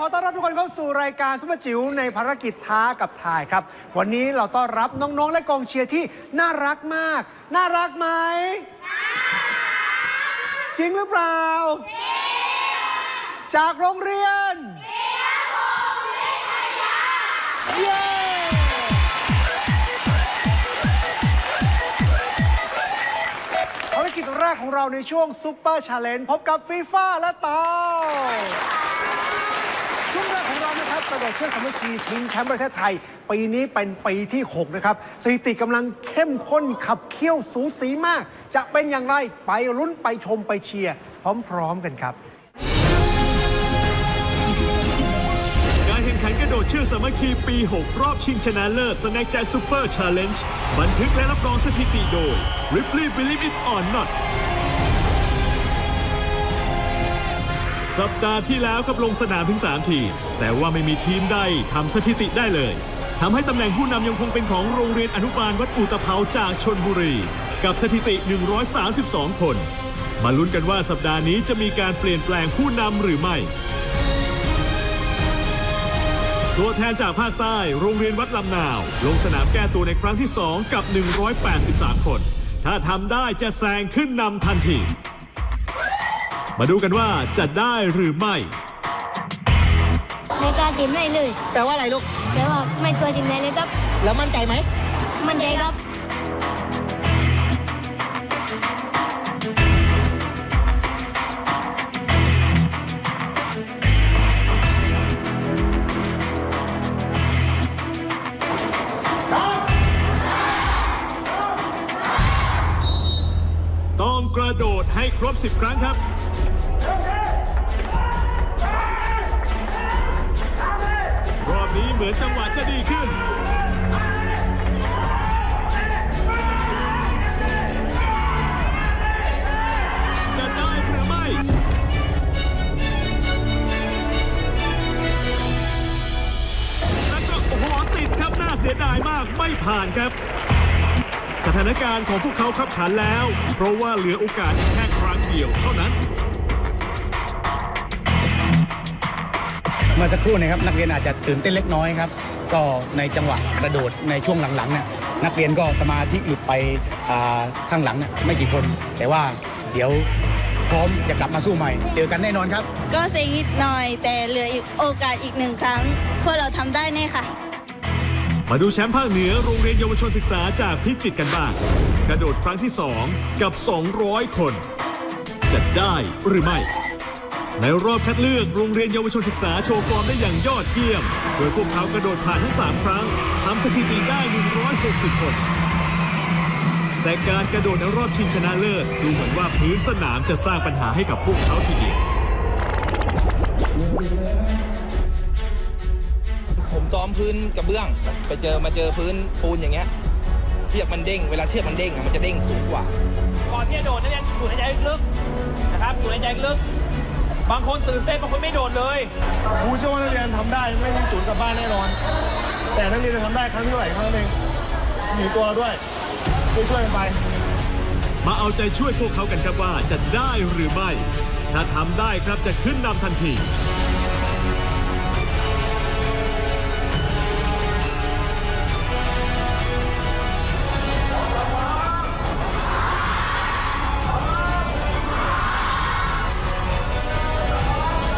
ขอต้อนรับทุกคนเข้าสู่รายการซุปเปอร์จิ๋วในภารกิจท้ากับทายครับ วันนี้เราต้อนรับน้องๆ และกองเชียร์ที่น่ารักมาก น่ารักไหม จริงหรือเปล่า จากโรงเรียน เย้ภารกิจแรกของเราในช่วง super challenge พบกับฟีฟ่าและเตา กระโดดเชือกสามัคคีชิงแชมป์ประเทศไทย ปีนี้เป็นปีที่ 6 นะครับสถิติกำลังเข้มข้นขับเคี่ยวสูสีมาก จะเป็นอย่างไรไปลุ้นไปชมไปเชียร์พร้อมๆกันครับการแข่งขันกระโดดเชือกสามัคคีปี 6 รอบชิงชนะเลิศ Snack Jack Super Challenge บันทึกและรับรองสถิติโดย Ripley Believe It or Not สัปดาห์ที่แล้วครับลงสนามถึง 3 ทีม แต่ว่าไม่มีทีมใดทำสถิติได้เลยทำให้ตำแหน่งผู้นำยังคงเป็นของโรงเรียนอนุบาลวัดอุตภเปาจากชนบุรี กับสถิติ 132 คน มาลุ้นกันว่าสัปดาห์นี้จะมีการเปลี่ยนแปลงผู้นำหรือไม่ ตัวแทนจากภาคใต้ โรงเรียนวัดลำนาว ลงสนามแก้ตัวในครั้งที่ 2 กับ 183 คน ถ้าทำได้จะแซงขึ้นนำทันที มาดูกันว่าจะได้หรือไม่ไม่กล้าทีมไหนเลย แปลว่าอะไรลูก แปลว่าไม่กลัวทีมไหนเลยครับ แล้วมั่นใจไหม มันใจครับ ต้องกระโดดให้ครบ 10 ครั้งครับ เหมือนจังหวะจะดีขึ้นจะได้หรือไม่แล้วก็โอ้โหติดครับน่าเสียดายมากไม่ผ่านครับ สถานการณ์ของพวกเขาขับขันแล้ว เพราะว่าเหลือโอกาสแค่ครั้งเดียวเท่านั้น เมื่อสักครู่นะครับนักเรียนอาจจะตื่นเต้นเล็กน้อยครับ ก็ในจังหวะกระโดดในช่วงหลังๆเนี่ยนักเรียนก็สมาธิหลุดไปอ่าข้างหลังเนี่ยไม่กี่คน แต่ว่าเดี๋ยวพร้อมจะกลับมาสู้ใหม่ เจอกันแน่นอนครับ ก็เซ็งนิดหน่อยแต่เหลืออีกโอกาสอีกหนึ่งครั้ง พวกเราทำได้แน่ค่ะ มาดูแชมป์ภาคเหนือโรงเรียนเยาวชนศึกษาจากพิจิตรกันบ้าง กระโดดครั้งที่ 2 กับ 200 คน จะได้หรือไม่ ในรอบคัดเลือกโรงเรียนเยาวชนศึกษาโชว์ฟอร์มได้อย่างยอดเยี่ยม โดยพวกเขากระโดดผ่านทั้ง 3 ครั้งทำสถิติได้ 160 คน แต่การกระโดดในรอบชิงชนะเลิศดูเหมือนว่าพื้นสนามจะสร้างปัญหาให้กับพวกเขาทีเดียวผมซ้อมพื้นกระเบื้อง ไปเจอมาเจอพื้นปูนอย่างเงี้ยเชือกมันเด้ง เวลาเชือกมันเด้งอะมันจะเด้งสูงกว่า ก่อนที่จะโดดนักเรียนสูดหายใจลึกๆนะครับสูดหายใจลึก บางคนตื่นเต้นบางคนไม่โดดเลยครูเชื่อว่านักเรียนทำได้ไม่มีศูนย์กลับบ้านแน่นอน แต่นักเรียนจะทำได้ครั้งที่เท่าไหร่ครั้งนั้นเองหนีตัวเราด้วยช่วยช่วยๆกันไป มาเอาใจช่วยพวกเขากันครับว่าจะได้หรือไม่ ถ้าทำได้ครับจะขึ้นนำทันที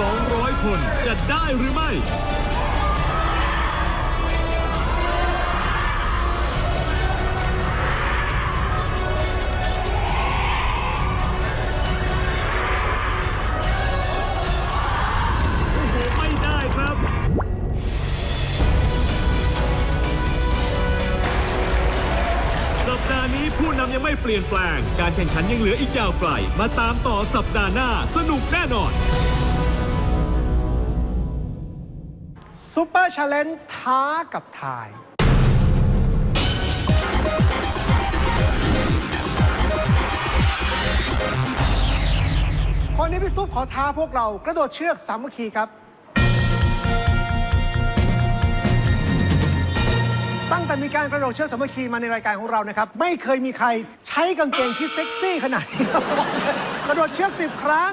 200 คนจะได้หรือไม่ โอ้โห ไม่ได้ครับ สัปดาห์นี้ผู้นำยังไม่เปลี่ยนแปลง การแข่งขันยังเหลืออีกยาวไกล มาตามต่อสัปดาห์หน้าสนุกแน่นอน ชาเลนจ์ท้ากับทาย คนนี้พี่ซุปขอท้าพวกเรากระโดดเชือกสามัคคีครับ ตั้งแต่มีการกระโดดเชือกสามัคคีมาในรายการของเรานะครับ ไม่เคยมีใครใช้กางเกงที่เซ็กซี่ขนาดนี้กระโดดเชือกสิบครั้ง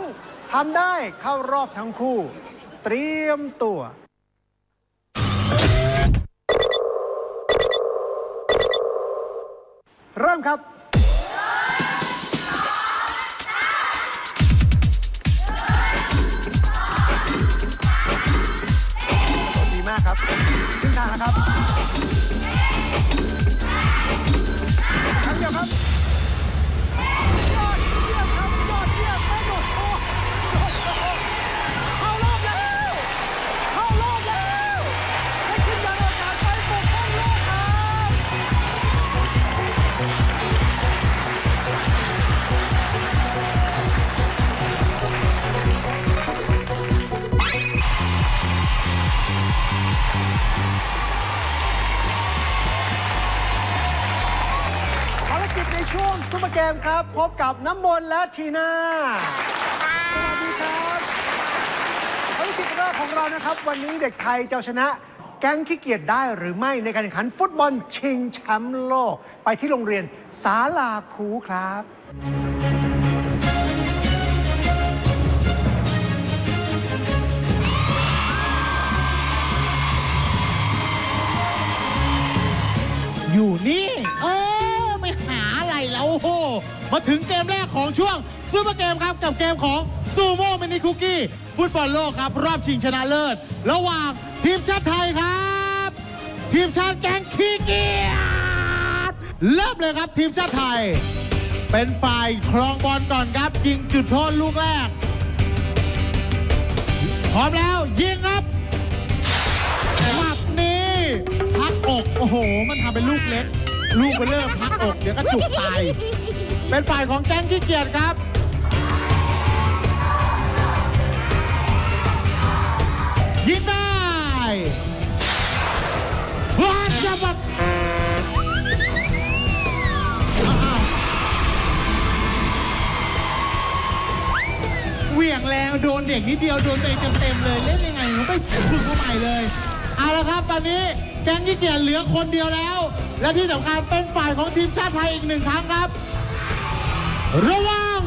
ทำได้เข้ารอบทั้งคู่ เตรียมตัว เริ่มครับดีมากครับขึ้นทางนะครับ มครับ พบกับน้ำมนต์และทีน่าสวัสดีครับภารกิจแรกของเรานะครับ วันนี้เด็กไทยจะชนะ แก๊งขี้เกียจได้หรือไม่ในการแข่งขันฟุตบอลชิงแชมป์โลก ไปที่โรงเรียนสาลาคูครับ อยู่นี่ เอ มาถึงเกมแรกของช่วงซูเปอร์เกมครับกับเกมของซูโม่มินิคุกกี้ฟุตบอลโลกครับ รอบชิงชนะเลิศ ระหว่างทีมชาติไทยครับ ทีมชาติแกงขี้เกียจเริ่มเลยครับทีมชาติไทย เป็นฝ่ายครองบอลก่อนครับ ยิงจุดโทษลูกแรก พร้อมแล้วยิงครับหมัดนี้พักอก โอ้โห มันทำเป็นลูกเล็ก ลูกไปเริ่มพักอก เดี๋ยวก็จุกตาย เป็นฝ่ายของแก๊งขี้เกียจครับ ยิงได้ว้าจะแบบเหวี่ยงแรงโดนเด็กนิดเดียว โดนตัวเองเต็มๆเลย เล่นยังไงผมไปฝึกมาใหม่เลย เอาละครับตอนนี้แก๊งขี้เกียจเหลือคนเดียวแล้ว และที่สำคัญเป็นฝ่ายของทีมชาติไทยอีกหนึ่งครั้งครับ ระวัง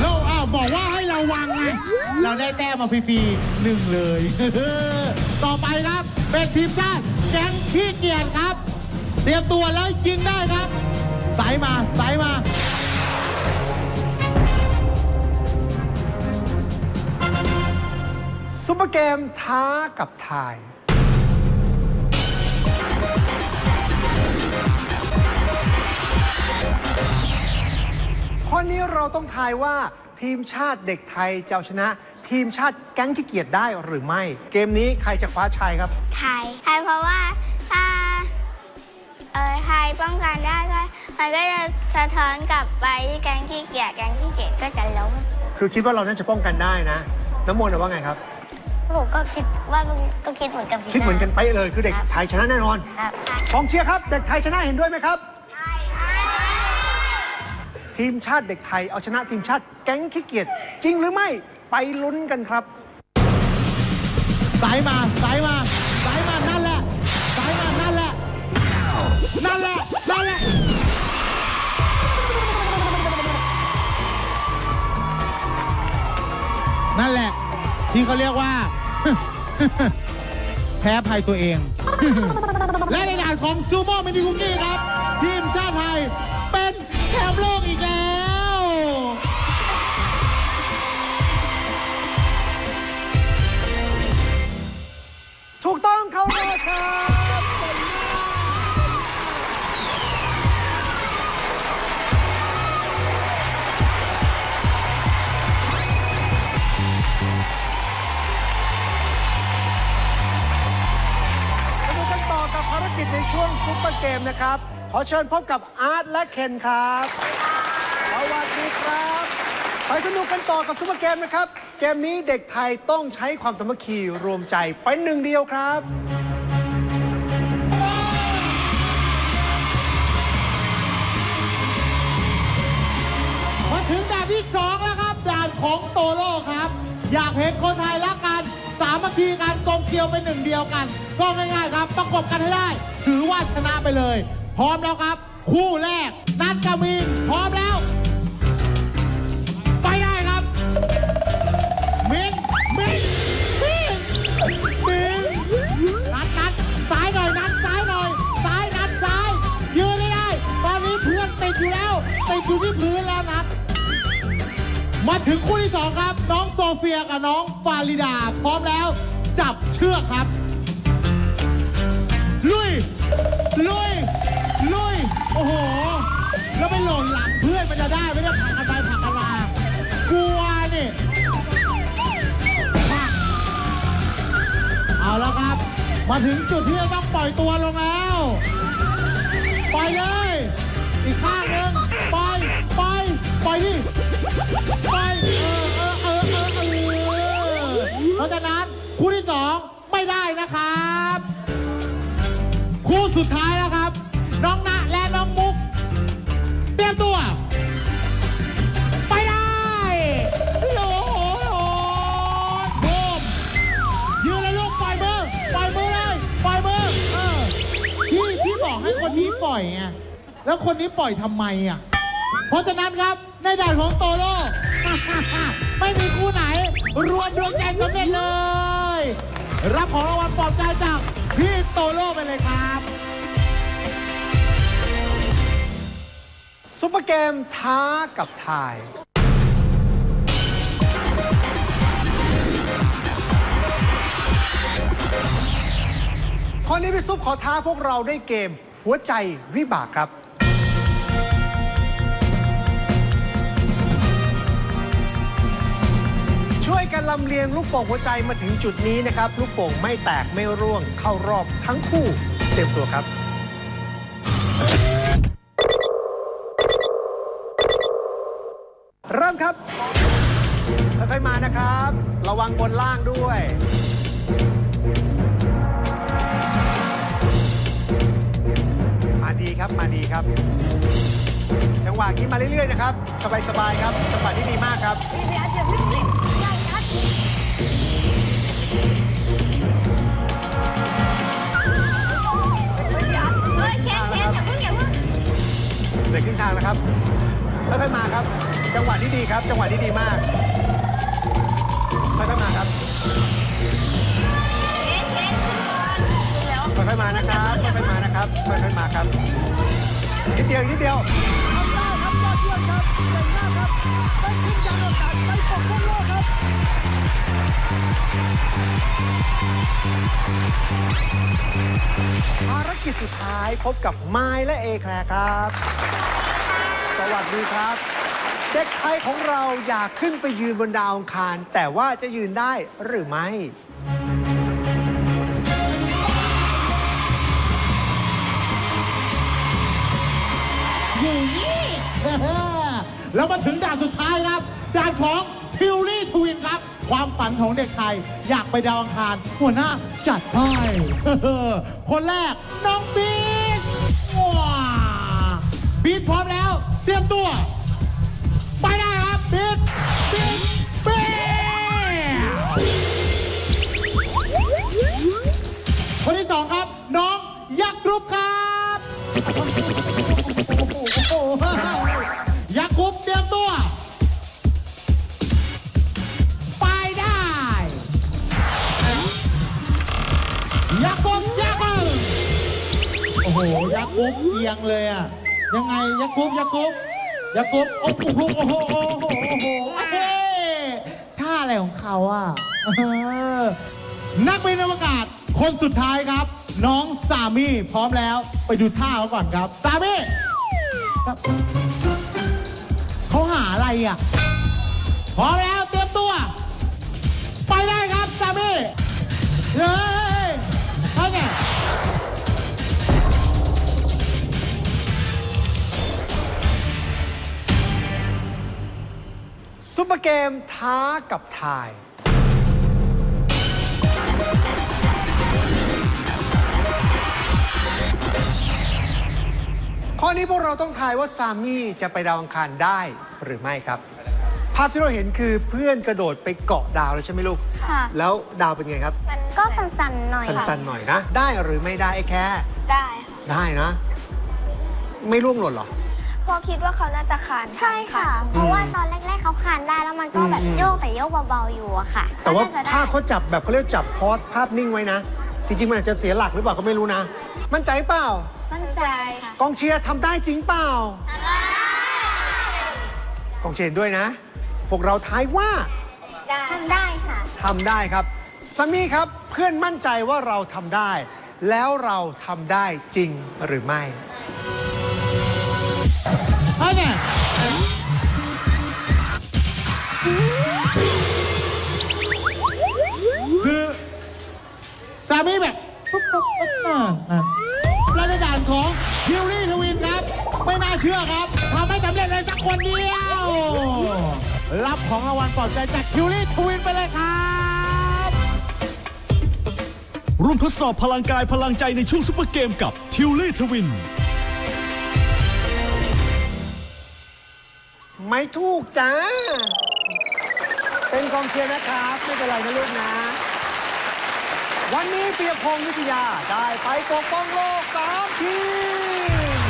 เราอ้าวบอกว่าให้ระวังไง เราได้แต้มมาฟรีๆหนึ่งเลย ต่อไปครับเป็นทีมชาติแก๊งขี้เกียจครับ เตรียมตัวแล้วยิงได้ครับ สายมาสายมาซุปเปอร์เกมท้ากับทาย ข้อนี้เราต้องทายว่าทีมชาติเด็กไทยจะเอาชนะ ทีมชาติแก๊งขี้เกียจได้หรือไม่ เกมนี้ใครจะคว้าชัยครับ ไทยไทยเพราะว่าถ้าเออไทยป้องกันได้ก็มันก็จะสะท้อนกลับไปที่แก๊งขี้เกียจแก๊งขี้เกียจก็จะล้มคือคิดว่าเราน่าจะป้องกันได้นะ น้ำมนต์ว่าไงครับผมก็คิดว่ามันก็คิดเหมือนกับพี่คิดเหมือนกันาไปะเลยคือเด็กไทยชนะแน่นอนครับกองเชียร์ครับ เด็กไทยชนะเห็นด้วยไหมครับ ทีมชาติเด็กไทยเอาชนะทีมชาติแก๊งขี้เกียจจริงหรือไม่ไปลุ้นกันครับ สายมาสายมาสายมานั่นแหละสายมานั่นแหละนั่นแหละนั่นแหละนั่นแหละ ที่เขาเรียกว่า แพ้ภัยตัวเอง และในด่านของซูโม่มินิคุกกี้ครับ ทีมชาติไทยเป็นแชมป์โลกอีกแล้ว ครับมาดูกันต่อกับภารกิจในช่วงซุปเปอร์เกมนะครับ ขอเชิญพบกับอาร์ตและเคนครับ สวัสดีครับ ไปสนุกกันต่อกับซุปเปอร์เกมนะครับ เกมนี้เด็กไทยต้องใช้ความสามัคคีรวมใจเป็นหนึ่งเดียวครับ ของโตโร่ครับ อยากเห็นคนไทยรักกันสามัคคีกันกลมเกลียวเป็นหนึ่งเดียวกัน ก็ง่ายๆครับ ประกบกันให้ได้ ถือว่าชนะไปเลย พร้อมแล้วครับ คู่แรก นัดกามินพร้อมแล้ว มาถึงคู่ที่สองครับ น้องโซเฟียกับน้องฟาริดา พร้อมแล้ว จับเชือกครับ ลุย ลุย ลุย โอ้โห แล้วไปหล่นหลังเพื่อนมันจะได้ไม่ได้ผลักกันไปผลักกันมากลัวนี่เอาแล้วครับ มาถึงจุดที่จะต้องปล่อยตัวลงแล้ว ปล่อยเลย อีกข้างหนึ่งปล่อยปล่อยปล่อยที่ เพราะฉะนั้นคู่ที่สองไม่ได้นะครับ คู่สุดท้ายแล้วครับ น้องณและน้องมุก เตรียมตัว ไปได้โหโบมยืนเลยลูกปล่อยมือปล่อยมือเลยปล่อยมือเออพี่พี่บอกให้คนนี้ปล่อยไงแล้วคนนี้ปล่อยทำไมอะเพราะฉะนั้นครับ ในด่านของโตโร่ไม่มีคู่ไหน รวมดวงใจสำเร็จเลย รับของรางวัลปลอบใจจากพี่โตโร่ไปเลยครับซุปเปอร์เกมท้ากับทายข้อนี้พี่ซุปขอท้าพวกเราได้เกมหัวใจวิบากครับ ช่วยกันลำเลียงลูกโป่งหัวใจมาถึงจุดนี้นะครับ ลูกโป่งไม่แตกไม่ร่วงเข้ารอบทั้งคู่เตรียมตัวครับ เริ่มครับค่อยๆมานะครับ ระวังบนล่างด้วย มาดีครับมาดีครับ จังหวะนี้มาเรื่อยๆนะครับ สบายๆครับจังหวะที่ดีมากครับ ครับ จังหวะที่ดีมากค่อยๆมาครับเคนเคนขึ้นก่อนขึ้นแล้วค่อยๆมานะครับค่อยๆมานะครับค่อยๆมาครับนิดเดียวอีกนิดเดียวทำได้ครับยอดเยี่ยมครับเก่งมากครับได้ขึ้นยานอวกาศไปตกทั่วโลกครับภารกิจสุดท้ายพบกับไม้และเอแคลร์ครับ สวัสดีครับ เด็กไทยของเราอยากขึ้นไปยืนบนดาวอังคาร แต่ว่าจะยืนได้หรือไม่อยู่นี่แล้วมาถึงด่านสุดท้ายครับ ด่านของทิวลี่ทวินครับ ความฝันของเด็กไทย อยากไปดาวอังคาร หัวหน้าจัดให้คนแรก น้องบีทว้าบีทพร้อมแล้ว เตรียมตัว ไปได้ครับบีทบีทบีทคนที่สองครับ น้องยักษ์รุปครับโอ้โหยักษ์คุบเตรียมตัว ไปได้ ยักษ์คุบยักษ์โอ้โหยักษ์คุบเอียงเลยอะยังไงยักษ์คุบยักษ์คุ บยักลุบโอ้โหโอ้โหโอ้โหโอ้โหเฮ้ท่าอะไรของเขาอะเออนักบินอวกาศคนสุดท้ายครับ น้องสามีพร้อมแล้วไปดูท่าเขาก่อนครับ สามีเขาหาอะไรอะ พร้อมแล้วเตรียมตัว ไปได้ครับสามีเฮ้ ซุปเปอร์เกมท้ากับทาย ข้อนี้พวกเราต้องทายว่าซามี่จะไปดาวอังคารได้หรือไม่ครับ ภาพที่เราเห็นคือเพื่อนกระโดดไปเกาะดาวแล้วใช่ไหมลูก ค่ะ แล้วดาวเป็นไงครับมันก็สั่นๆหน่อยสันๆหน่อยนะ ได้หรือไม่ได้ไอ้แค่ ได้ค่ะ ได้นะ ไม่ร่วงหล่นเหรอเพ อคิดว่าเขาน่าจะคานใช่ค่ะ เพราะว่าตอนแรกๆเขาคานได้แล้วมันก็แบบอืมโยกแต่โยกเบาๆอยู่อะค่ะแต่ว่าก็น่จะได้ภาพเขาจับแบบเขาเรียกจับพอสภาพนิ่งไว้นะ จริงๆ มันอาจจะเสียหลักหรือเปล่าก็ไม่รู้นะ มั่นใจเปล่า มั่นใจค่ะกองเชียร์ทำได้จริงเปล่ากองเชียร์เห็นด้วยนะ พวกเราทายว่าทำได้ค่ะทำได้ครับสามีครับเพื่อนมั่นใจว่าเราทำได้ แล้วเราทำได้จริงหรือไม่ อันเนี่ยคือสามีแบบปุ๊บปุ๊บปุ๊บอ่าอ่าและในด่านของคิวรี่ทวินครับ ไม่น่าเชื่อครับทำไม่สำเร็จเลยสักคนเดียว รับของรางวัลปลอบใจจากคิวรี่ทวินไปเลยครับ ร่วมทดสอบพลังกายพลังใจในช่วงซุปเปอร์เกมกับทิวลี่ทวิน ไม่ถูกจ้า เป็นกองเชียร์นะครับ ไม่เป็นไรนะลูกนะ วันนี้เปียพงศ์วิทยาได้ไปปกป้องโลกสามทีม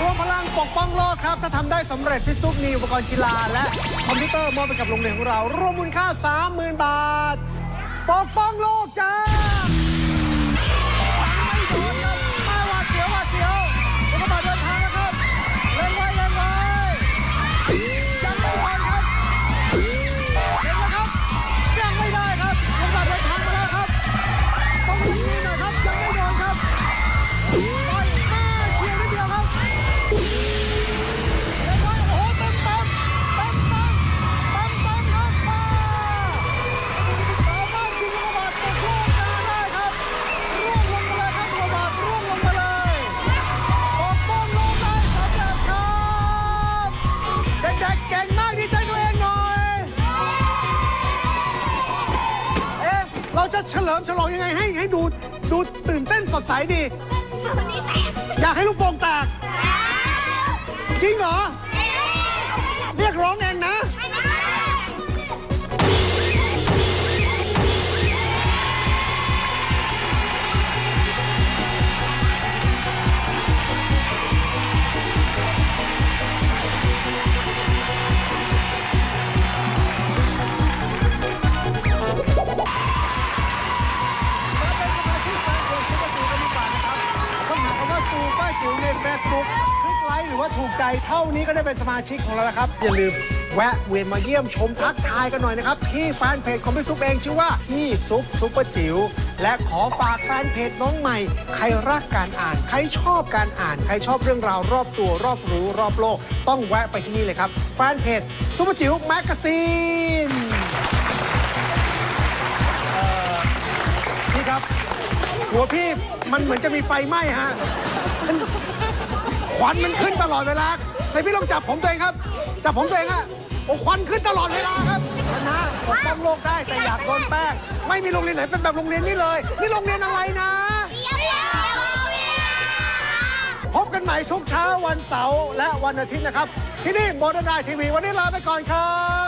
รวมพลังปกป้องโลกครับ ถ้าทำได้สำเร็จพี่ซุปมีอุปกรณ์กีฬาและคอมพิวเตอร์มอบไปกับโรงเรียนของเรา รวมมูลค่า 30,000 บาท ปกป้องโลกจ้า ลิมฉลองยังไงให้ให้ดูดูตื่นเต้นสดใสดี อยากให้ลูกโป่งแตก จริงเหรอ เรียกร้องเอง ใจเท่านี้ก็ได้เป็นสมาชิกของเราแล้วครับ อย่าลืมแวะเวียนมาเยี่ยมชมทักทายกันหน่อยนะครับ ที่แฟนเพจของพี่ซุปเองชื่อว่าพี่ซุปซุปเปอร์จิ๋วและขอฝากแฟนเพจน้องใหม่ ใครรักการอ่าน ใครชอบการอ่าน ใครชอบเรื่องราวรอบตัวรอบรู้รอบโลก ต้องแวะไปที่นี่เลยครับแฟนเพจซุปเปอร์จิ๋ว magazine พี่ครับหัวพี่มันเหมือนจะมีไฟไหม้ฮะ ควันมันขึ้นตลอดเวลาแต่พี่ลองจับผมตัวเองครับ จับผมตัวเองฮะโอ้ควันขึ้นตลอดเวลาครับชนะปกป้องโลกได้แต่อยากโดนแป้ง ไม่มีโรงเรียนไหนเป็นแบบโรงเรียนนี้เลย นี่โรงเรียนอะไรนะพบกันใหม่ทุกเช้าวันเสาร์และวันอาทิตย์นะครับ ที่นี่โมเดิร์นไนน์ทีวีวันนี้ลาไปก่อนครับ